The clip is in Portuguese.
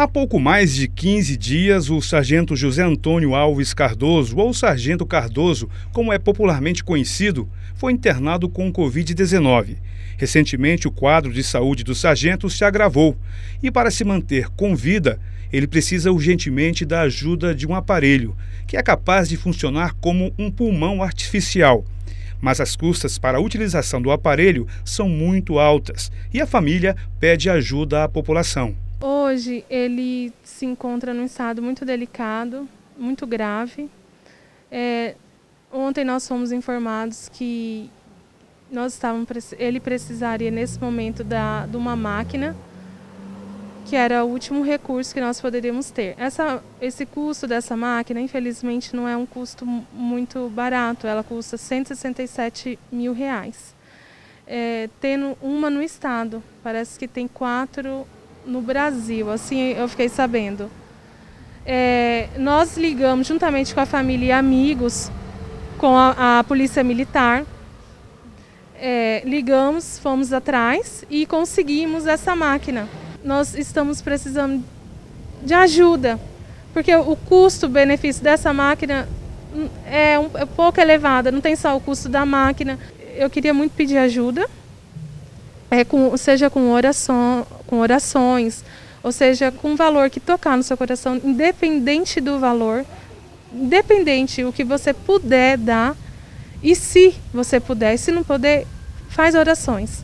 Há pouco mais de 15 dias, o sargento José Antônio Alves Cardoso, ou Sargento Cardoso, como é popularmente conhecido, foi internado com Covid-19. Recentemente, o quadro de saúde do sargento se agravou e, para se manter com vida, ele precisa urgentemente da ajuda de um aparelho que é capaz de funcionar como um pulmão artificial. Mas as custas para a utilização do aparelho são muito altas e a família pede ajuda à população. Hoje ele se encontra num estado muito delicado, muito grave. É, ontem nós fomos informados que nós estávamos, ele precisaria nesse momento da, de uma máquina, que era o último recurso que nós poderíamos ter. Essa, esse custo dessa máquina, infelizmente, não é um custo muito barato, ela custa 167 mil reais. É, tendo uma no estado, parece que tem quatro no Brasil, assim eu fiquei sabendo. É, nós ligamos juntamente com a família e amigos, com a, a Polícia Militar, é, ligamos, fomos atrás e conseguimos essa máquina. Nós estamos precisando de ajuda, porque o custo-benefício dessa máquina é, um, é pouco elevado, não tem só o custo da máquina. Eu queria muito pedir ajuda é com, seja com, oração, com orações, ou seja, com valor que tocar no seu coração, independente do valor, independente o que você puder dar, e se você puder, e se não puder, faz orações.